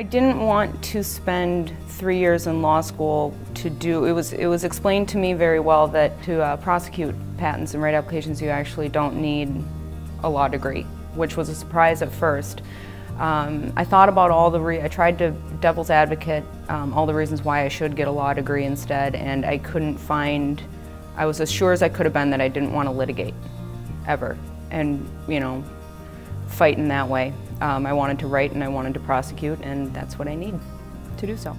I didn't want to spend three years in law school to do, it was, it was explained to me very well that to uh, prosecute patents and write applications you actually don't need a law degree, which was a surprise at first. Um, I thought about all the, re I tried to devil's advocate um, all the reasons why I should get a law degree instead and I couldn't find, I was as sure as I could have been that I didn't want to litigate, ever. And, you know, fight in that way. Um, I wanted to write and I wanted to prosecute, and that's what I need to do so.